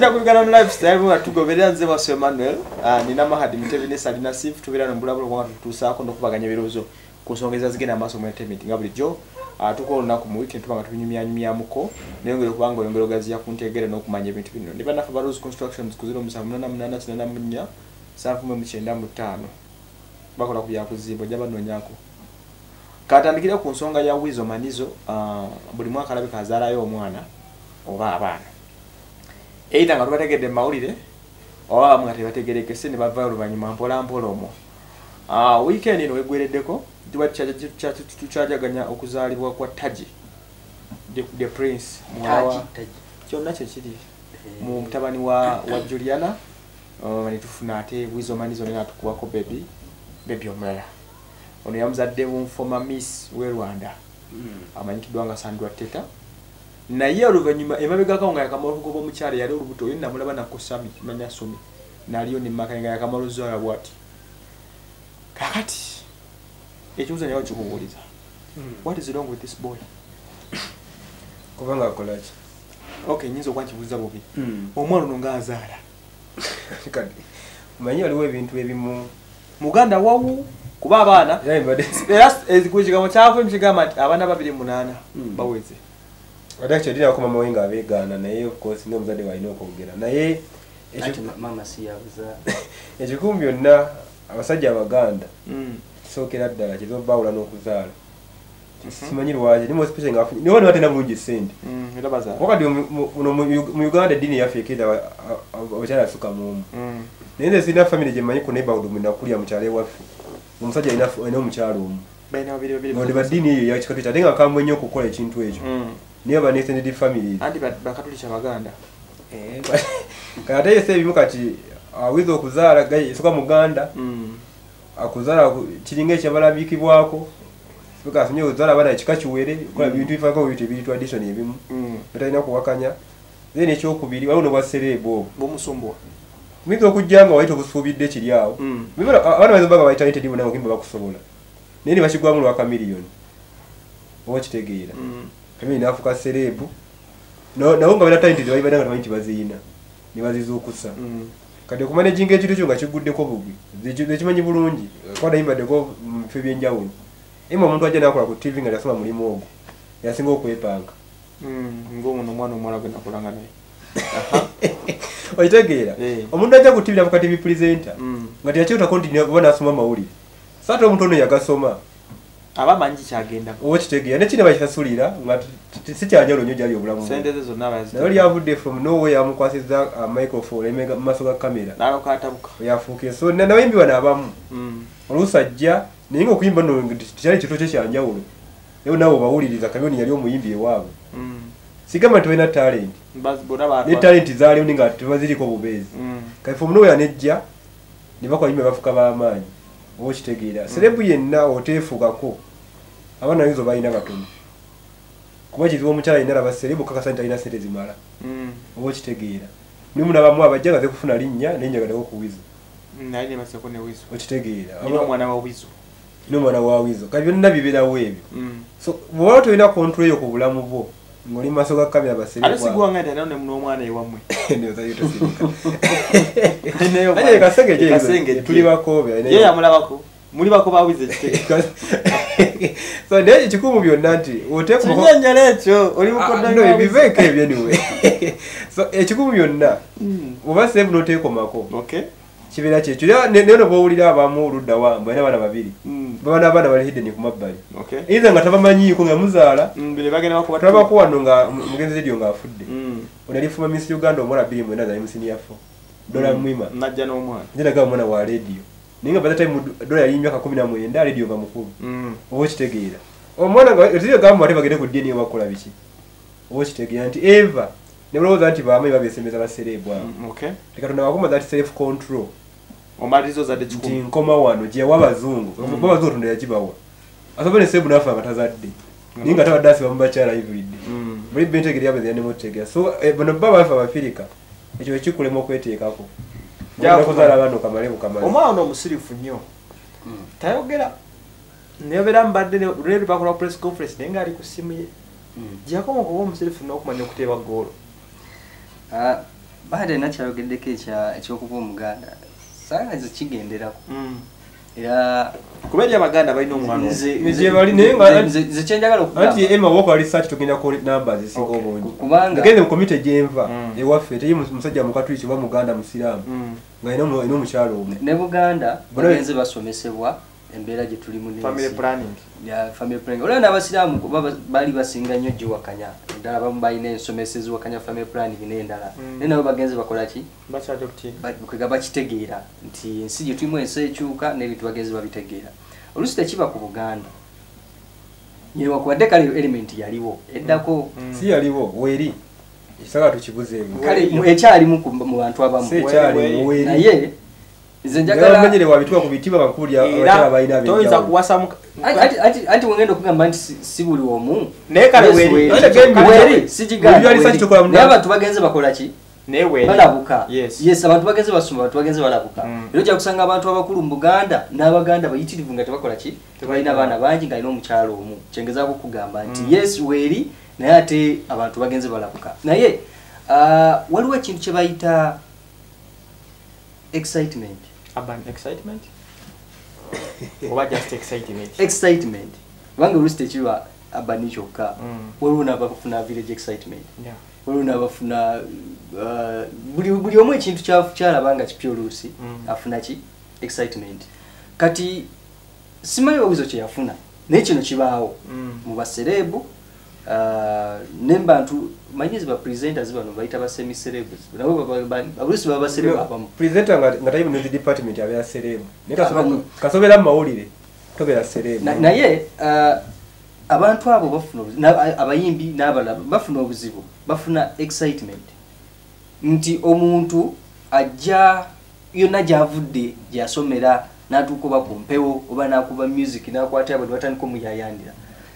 tuzira kubigana mu lifestyle bwe batugoberera nze bwaswe Emmanuel Ah, nina mahadi mitebi ne salina sif tubeera no mbulabula kwa tutusaako ndokubaganya ebirowoozo ku nsonga ezazigenda amaaso mu entertainment nga bulijjo ah, tukola olunaku mu weekend tuba nga tubinyumyanyumyamuko nayongera okubanga oyongera ogaziya ku nteegere n'okumanya ebintu bino. Ne bannaffe ba Rose constructions ku ziro musanvu munana munana kinana mu nnya sanvu mu mukyenda mu ttaano. Bakola ku byakuzimba ojja banoonyako katandikire ku nsonga ya wizo manizo ah, buli mwaka alabika azaalayo omwana oba abaana eita nga tubategedde mu mawulire oba bamu nga tebategerekese ne bavayo oluvannyuma mpola mpola omwo. Ah, weekend eno wegwereddeko tuba tukyajaganya okuzaalibwa kwa taji the, prince muwala wa- Taji, taji. kyonna kyekiri mu mutabani wa, wa juliana uh, netufuna ate wizo manizo naye atukubako bebi bebi omulala. Ono yamuzadde mufoma miss w'e rwanda. Mm. amanyikiddwa nga sandwa teta naye oluvannyuma emabegako nga yakamalugo bomukyala yali olubuto oyo namulaba nakosami manya somi naliyo nemakane nga yakamaluzoya bwati kakati ekibuzo naye kikubuuliza. What is wrong with this boy? Kubanga akolaki okay nyinza okuba nkibuuza bubi. Omwana ono ngaazaala kati omanyi waliwo ebintu ebimu? Muganda wawu kuba abaana. Era mbadde era ku kigambo kyava mukigamba nti abaana babiri munaana Mm. Baweze ate kyodinako mama we nga abeegaana naye ofcourse ngaomuzadde walina okwogera. Naye ekyo- ekikumi byonna abasajja abaganda Mm. kisookera ddala kizobawula n'okuzaala. Simanyi lwaki niwe especially nga niwe niba tena bulungi sente Mm, wakati mu- uganda eddiini yaffe aba- abakyala asuka muomu Mm. naye nze sirina famire gye mmanyi ku neighborhood mwe nakulira mu kyalo ewaffe. Omusajja alina omukyalo omu. Ndi baddiini eyo yakikatu ate nga kambwe nnyo okukola ekintu ekyo. Niyo ba extended families anti ba- bakatuliki abaganda kati ate yese ebimu kati awiza okuzaala gaye esoka muganda. Mm. akuzaala ku- kiringa ekyabalambikibwako kasomye okuzaala abaana ekika kiwere kola Mm. bintu bifako bintu ebiri tradition ebimu Mm. batalina kuwakanya. Then ekyokubiri waliwo nobwa serebu obwo bomusumbwa muyinza okujja nga waita obusuubidde kiri awo Mm. Bibala- abaana bayinza baga bayita nte dibona okimba bakusobola. Naye ne bakigwamu lwaka miliyoni oba kitegeera Kamini nafuka serebu nabo nga balina talenti tebalibadde nga tamanyi nti baziina ne bazizuukusa Mm. kati okumanejinga ekintu ekyo nga kiguddeko bugwi. Zeki- ekimanyi bulungi. Kwada yimbaddeko mu bifo ebyenjawulo ema omuntu ajja nakola ku tv nga yasoma mulimu ogwo. Yasinga okwepanga. Mm. ng'ono omwana omuwala gwe nakulanga naye. Okitegeera Eh. omuntu ajja ku tv nafuka tv presenter. Mm. nga teyakyota konti oba nasoma amawulire saate omuntu ono yagasoma aba amanyi kyagenda. Oba kitegeera nekina bakisasulira nga t- t- sikyanjalo nnyo gyali obulamu sente ze zonna naye bayazita lyavudde from nowhere yamukwasiza a microphone emega mu maaso ga kamera naloka atabuka. Yafuuke so na- nabayimbi bano abamu. Mm. oluusi ajja naye nga okuyimba no tekyali kito kye kyanjawulo naye nawe obawuliriza kamyoni yali omuyimbi ewaabwe. Mm. sigamba nti balina talent. Baz- bona ba- naye talenti zaaliwo ni nga tebaziriko bubeezi Mm. kati from nowhere nejja ne bakola yimba bafuka b'amaanyi oba okitegeera serebu yenna oteefugako abaana nayizo balina batono kuba kizibu omukyala yenna laba serebu kakasa nti alina sente zimala. Oba okitegeera mulimu nabamu abajja nga zekufuna linnya naye Mm, nebaseko ne wizo. Okitegeera nomwana wa wizo. Kati byonna bibeerawo ebyo. Mm. so bwaba tolina kontrol eyo ku bulamu bwo ng'oli maaso ga ate siguwanga nti ate n'omwana ewammwe tuli bakobe ye yamulabako. Muli bako bawize so naye ekikumu byonna nti oteekubako kinyanjala ekyo? Oli bukodda biveeko ebyo niwe. So ekikumu byonna oba seebu n'oteekomako kibeera kyekyo Era naye nobawulira abamu oludda wambu alina abaana babiri. Mm. baba n'abaana bali hidden ku mabbali. Okay either nga tabamanyiiko nga muzaala Mm, tulabako wano nga mugenzi radio ng'afudde. Mm. ono yalifuma miss uganda omuwala bbiri mwenda zali musinyafo dola mwima. Najja n'omwana. Njenagaba omwana wa radio. Naye nga by the time dola yali myaka kumi na mwenda radio nga mukulu. Oba okitegeera omwana nga radio gamba ate bagende ku ddiini bakola biki? Oba okitegeera nti eva ne balowooza nti bamayi babesembeza okay tekatonda bakoma that self control omalirizo zadde nti kikumi nkoma wano gyeyawa abazungu Mm. ba abazungu tonda yagibawa asobola eseebu nafe nga tazadde naye nga tabadde asiba mu bakyala everyday Mm. buli bentegeri yabeera nemutegeera so eh, bano bba bafe abafirika ekyo ekikulema okweteekako. Kuzaala abaana okamale bukamale. Omwana ono omusirifu nnyo. Tayogera. Neyobeera mbadde lulero bakola press conference naye ngaali ku simu ye. Gyeyakoma okuba omusirifu n'okumanya okuteeba goolo baada nakyayogeddeko ekya- ekyokuba omuganda saanga ze kigenderako Mm. era kuba eri abaganda balina nze kyenjagala anti okugamba emma wokola research tugenda ku namba zisinga obungi kubanga ngende mu komite gyenva Mm. ewaffe teri musajja mukatuliki oba muganda musiraamu Mm. nga alina omukyalo omu ne buganda bagenze basomesebwa embeera gye tulimu n'ensi. family planning. Ya family planning. Olaba n'abasiraamu kuba ba- baali basinga nnyo giwakanya eddala abamu balina ensomesa eziwakanya family planning n'endala. Mm. naye nabo bagenze bakola ki? Bakyali okuti Ba- kwega bakitegeera. Nti ensi gye tulimu ensi ekyuka n'ebintu bagenzi babitegeera. Oluusi tekiba ku buganda. Nyewakuwadde kale element yaliwo. Eddako Mm. si yaliwo weeri ekisaka tukibuzeemu ekyalimu ku- mu bantu abamu. Naye nze njagala njagala bamenyere wabituka ku bitiibwa bakubulya abakyala balina toyinza kuwasa Anti- wengenda okugamba nti si si buli omu. Naye kale Yes, weeri. weeri. Ate gembye. Weeri, Buli sigigamba byali weeri. sati tukola mu- naye abantu bagenze bakola ki? Balabuka. Yes. Yes abantu bagenze basoma abantu bagenze balabuka. Mm. era ojja kusanga abantu abakulu mu buganda n'abaganda bayitirivu nga tebakola ki? Tebalina baana bangi nga alina omukyalo omu. Kyengezaako okugamba nti Mm. yes weeri. Naye ate abantu bagenze balabuka. Naye ah, waliwo ekintu kye bayita excitement urban excitement? Oba just excitement? Excitement. Kubanga oluusi tekiba abani kyokka Mm. waliwo n'abafuna village excitement. Waliwo n'abafuna uh, buli buli omu ekintu kya- kyalaba nga kipya oluusi Mm. afuna ki excitement. Kati simanyi babuzo kyeyafuna naye kino kibaawo Mm. mu baserebu uh, nembantu manyizi ba presenters bano bayita basemiserebu nabo baba- ba- oluusi baba baserebu abamu. purezidenta nga nga tali mu news department abeera sereemu naye kasobe- Abamu. kasobera mu mawulire tobeera sereemu Na- naye uh, abantu abo bafuna abayimbi n'abalaba bafuna obuzibu bafuna excitement. Nti omuntu ajja yonna gyavudde gyasomera n'atuuka oba ku mpewo oba n'akuba music n'akwata abantu batandika omuyayandira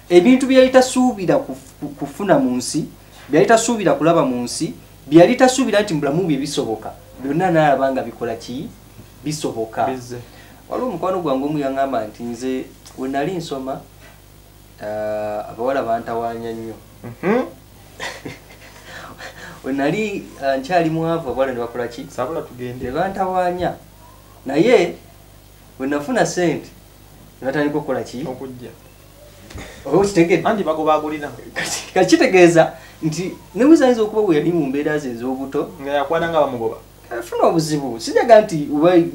ebintu byeyali tasuubira kuf- ku- kufuna mu nsi byali tasuubira kulaba mu nsi byali tasuubira nti mubulamu bye bisoboka byonna n'alaba nga bikola ki? Bisoboka. Waliwo omukwano gwange omu yaŋŋamba nti nze we nali nsoma abawala bantawaanya nnyo. Mhm. we nali nkyali mwavu abawala ne bakola ki? Ne bantawaanya naye we nafuna sente ne batandika okukola ki anti bagobagulina Kati- kati kitegeeza nti newezayinza okuba bwe yali mu mbeera ze ez'obuto nga yakwana nga bamugoba. afuna obuzibu. Sijaga nti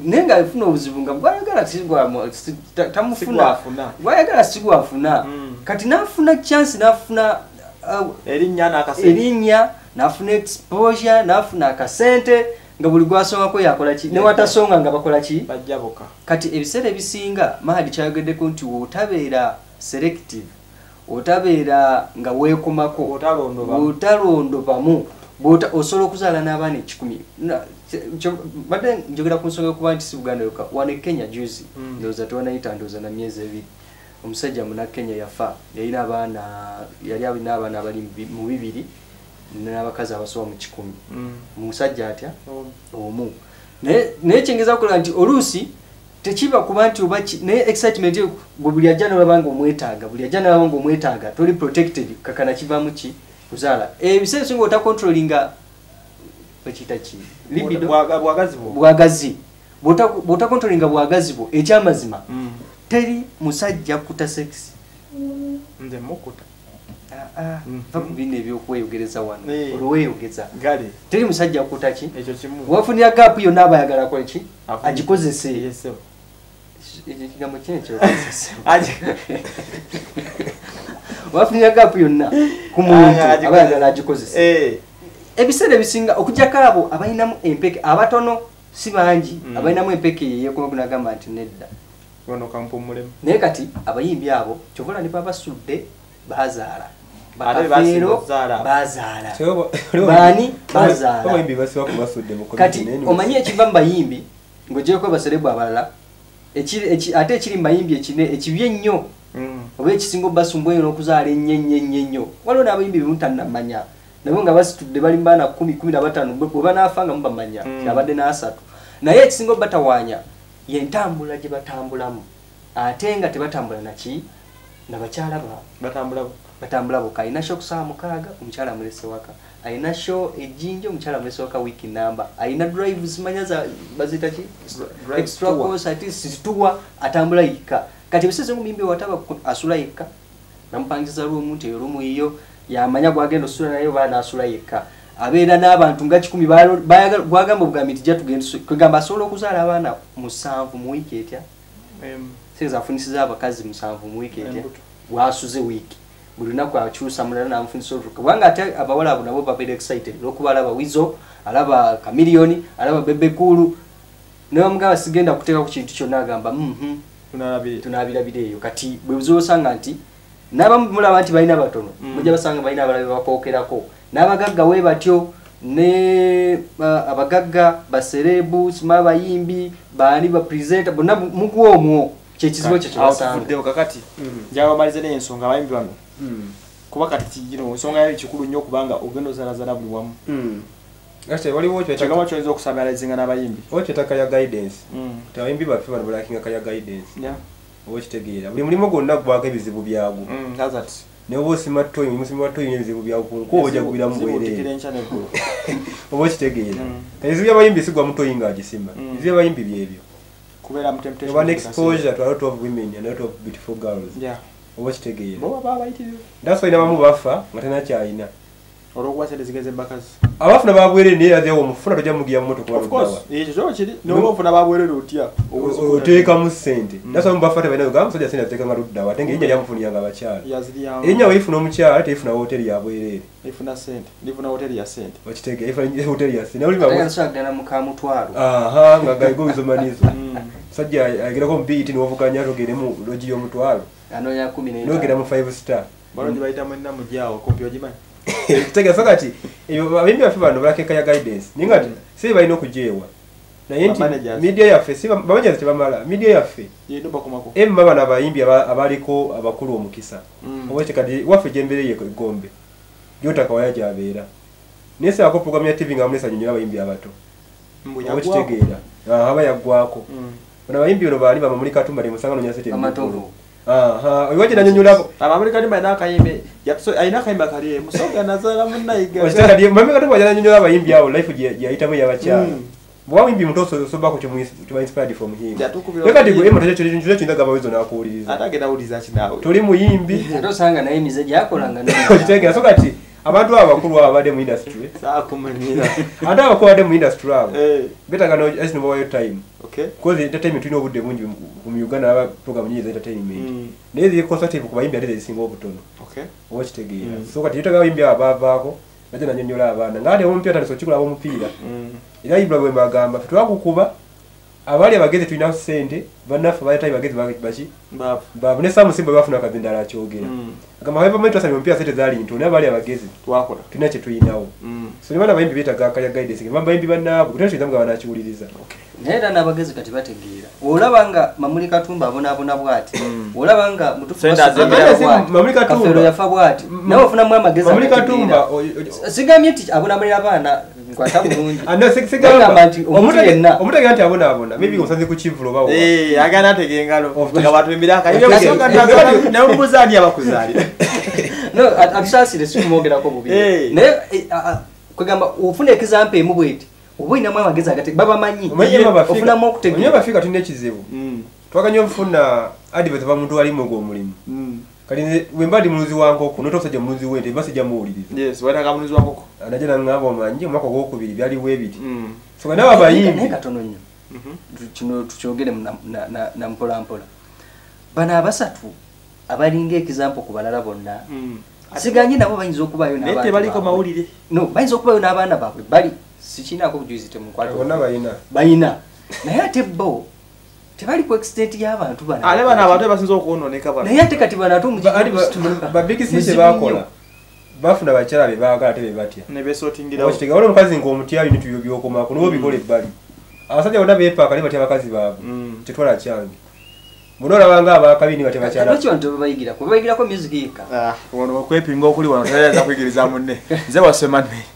naye nga afuna obuzibu nga ta- tamufuna. Sigwafuna. bwayagala sigwafuna Mm. kati nafuna chance nafuna uh, erinnya nafuna exposure nafuna akasente nga buli gwasomako yakola ki? Newatasonga nga bakola ki? Kati ebiseera ebisinga mahadi kyayogeddeko nti wotabeera selective otabeera nga weekomako otalondoba otalondobamu osobola okuzaala n'abaana ekikumi badde njogera ku nsonga yokuba nti si buganda yoka wane kenya juzi Mm. ndowooza tewanayita ndowooza na myezi ebiri. Omusajja muna kenya yafa yalina abaana yali alina abaana abali mu bi- mu bibiri n'abakazi abasoba mu kikumi. Mm. musajja atya? Omu. Naye naye kyengeza kukola nti oluusi tekiba kuba nti oba naye excitement yo gwe buli ajja nolaba nga omwetaaga buli ajja nolaba nga omwetaaga toli protected kakana kivaamu ki? Kuzaala. Ebiseera ebisinga otacontrolinga bakiyita ki? Libido? Bwaga- bwagazi bwo bwagazi. Bw'ota- bw'otacontrolinga bwagazi bwo ekyamazima Mm. teri musajja kuta sexy nze mukuta Ah, ah, Mhm. va ku bino ebyokweyogereza wano. Eh. olweyogeza gale teri musajja kuta ki? Wafunira gaapu yonna aba ayagala kola ki agikozese. Ekyo ekigambo kine kyokozese Aje. wafunira gaapu yonna ku Ah, muntu agikozese. aba ayagala agikozese Eh. ebiseera ebisinga okugjako abo abalinamu empeke abatono si bangi Mm. abalinamu empeke yeyekogunagamba nti nedda naye kati abayimbi abo kyovola ne baba basudde bazaala bakafeero bazaala Baani bazaala. kati omanyi ekiva mu bayimbi ng'ogyeko abaserebu abalala ate ekiri mu bayimbi ekine ekibi ennyo Mm. oba ekisinga obasumbu eyo n'okuzaala ennyo ennyo ennyo ennyo waliwo n'abayimbi bimu tannamanya nabo nga basitudde bali mu baana kumi kumi na bataano bwe bwe banaafa nga mubamanya Mm. abadde n'asatu. Naye ekisinga obatawaanya yentambula gye batambulamu. Ate nga tebatambula naki na bakyala baabwe batambula bokka alina sho okusaawa mukaaga omukyala amulese waka alina sho ejjinja omukyala amulese waka week namba. Alina drive zimanya za bazita ki Drive extra course ati situwa atambula yekka kati ebisese mumimbi wataba asula yekka namupangiza rumu nti rumu iyo yamanya gwagenda osula naye oba nasula yekka abeera n'abantu nga kikumi gwagamba obugambi nti jatugenda kwegamba asobola okuzaala abaana musanvu mu wiiki etya? Em, seeza afunisiza abakazi musanvu mu wiiki etya? Embuto. wasuze wiiki buli lunaku akyusa mulala namufunisa olutuka kubanga ate abawala abo nabo babeera excited olwokuba alaba wizo alaba kamiliyoni alaba bebekulu newamugamba sigenda kuteeka ku kintu kyonna agamba mhm tunalabire tunabirabira eyo. Kati bwe buzosanga nti n'abamu mulaba nti balina batono Mm. mujja basanga balina abalabe bakookerako n'abagagga we batyo ne abagagga baserebu sima abayimbi baani bapresenta bonna mu- mugwa omwo kyekizibu Awo kyebasanga kakati Mm. njaba bamalize n'ensonga abayimbi bano. Mm. Kuba kati kino ensonga yayo kikulu nnyo kubanga ogenda ozalazala buli wamu Mm. Waliwo kyagamba kyoyinza okusamalizinga n'abayimbi okyeta kaya guidance Mm. ti abayimbi baffe bano balakinga kaya guidance Yeah. oba okitegeera buli mulimu gwonna gwako ebizibu byagwo Mm, that's it. naye oba osima toyi omusimi wa toyi n'ebizibu byago kunkuba ojja gubiramu Zibutikira bwereere enkya n'eggulu. oba okitegeera ebizibu by'abayimbi sigwa mutoyi ng'agisima ebizibu by'abayimbi byebyo oba mu n'exposure to a lot of women and a lot of beautiful girls. Yeah. Oba okitegeera bo baba abayitirivu. That's why n'abamu bafa nga tenakyalina olwokuba sente zigenze mbakazi abafuna babwerere naye yazewo omufuna tojja mugiya mu motoka of course ekyo kyo kiri. Noba ofuna babwerere otya? Oteekamu sente Mm. that's why mubafa tebalina ga musajja sente ateekanga luddawo ate nga erinnya lyamufuniranga abakyala. Yaziryawo erinnya weifuna omukyala teyifuna woteri yabwerere ifuna sente ndifuna hoteri ya sente okitegeera ifuna hoteri ya sente ate nawulira yansagana mukamutwalo aha nga gaigo bizomanizo Mm. musajja agerako mu biiti niwovuganya togeremu logi y'omutwalo anonya kumi nogera mu five star. Balo gye bayitamu enamugyawo kompi ogimanyi kitegeera so kati ebyo abayimbi baffe bano balakeka ya guidance. Naye nga ti si balina okugyewa naye nti media yaffe bamanagers tebamala. Media yaffe emma bano abayimbi aba- abaliko abakulu omukisa. Mm. oba kati waffe gyembeereye egombe gyotaka waya gyabeera. Naye sebako programu ya tv nga mulesa nyonyola abayimbi abato. Mbu oba yaggwako. kitegeera. Ah, aba yaggwako Mm. bano abayimbi bano baali bama muri katumba nemusanga nonyasete amatovu oiwaje nanyonyola abamerikani balina akayimbe yatuso- alina akayimbe kali musoga nazala munayiga mame katumba jananyonyola abayimbi awo life gye yayitamu eyabakyala bwawimbi muto osobako kiba inspired from him. Yatukubira Naye kati okuyimba. gwe emoto kyekyo kiyinza gabawezo nakuwuliriza ate agenda awuliriza kinaawe toli muyimbi ate osanga naye emize gyakolanga okitegeera so kati abantu abo abakulu abo abadde mu industry. Saakumanyira ate abakulu abadde mu industry abo betaga nobawayo time okay? Entertainment tulina obudde bungi mu- uganda naba program nyingi za entertainment. Mm. naye ziri consultative ku bayimbi ate zezisinga obutono. Okay. Oba kitegeera. Mm. so kati yetaga abayimbi abo baavaako najja nanyonyola abaana. Nga ate omupiira tandisa okikulaba omupiira Mm. era ibula bwe mbagamba fe twakukuba abaali abagezi tulina sente bannaffe baletali bagezi ba- baki? Babu ne samusimba bafuna akazi ndala akyogera Mm. agamba bavamai twasabye omupiira sente zaali nto naye abaali abagezi tulina kye tulinawo. Mm. so ne baana abayimbi beetaga akaya guidance nga bayimbi bannaabwe kutena kiyinza mugaba nakiwuliriza Okay. Naye era n'abagezi kati bategeera. Olaba nga mamuli katumba abonaabona bwati? Mm. olaba nga mutufu Sente Basuka azembera Mira si bwati, Mamuli Katumba. Kafeero yafa bwati? Nawe ofunamu amagezi sigambye nti abonaabonera abaana nkwata bulungi. Ano, si- Bagamba sigamba nti omuntu yenna omutegeera nti abonaabona. Maybe omusanze ku kivulo oba wa- agenda atega engalo. Of- nga batuimbira akayimbe Of- musonga nagala naye omubuuza ani abakuzaalira no at- atusaasire sikumwogerako bubi. Naye eh, ah, kwegamba ofuna ekizampa emu bweti oba olinamu amagezi agate babamanyi ofunamu okutegeera. Abafiika tulina ekizibu. Mm. twaganya okufuna adivert va muntu ali mwegwo omulimu Mm. kati nze bwe mba ndi muluzi wa nkoko nota omusajja muluzi w'ente mba sijja muwuliriza. Munuzi najja naŋŋamba omanyi omwaka ogwokubiri byaliwo ebiti. Mm. so nga naye abayimbi katono nnyo. Mhm. Kino tukyogere mu na- na- na- na mpola mpola bano abasatu abalinga ekizampo ku balala bonna siganye nabo bayinza okubayo tebaliko baabwe. no bayinza okubayo n'abaana baabwe bali sikiinaako bujulizi temukwata bonna balina bayina. Naye ate bo tebali ku extent y'abantu bano ate bano abantu basinza okwononeka naye ate kati bano ate omu- babigisi muzibu kyebakola nnyo. bafuna bakyala be baagala ate be batya. Ne besotingirawo okitega wali omukazi ngaomutya bintu byo byokomako nibo bikola ebbali. Abasajja bonna beepaaka ne batya abakazi baabwe. Mm. tetwala kyange. Bonna olabanga abakabini nga tebakyala lwaki bantu tebabayigirako babayigirako music yekka Ah, wano okwepinga okuli wano tayinza kuyigiriza munne. Nze wasemanuel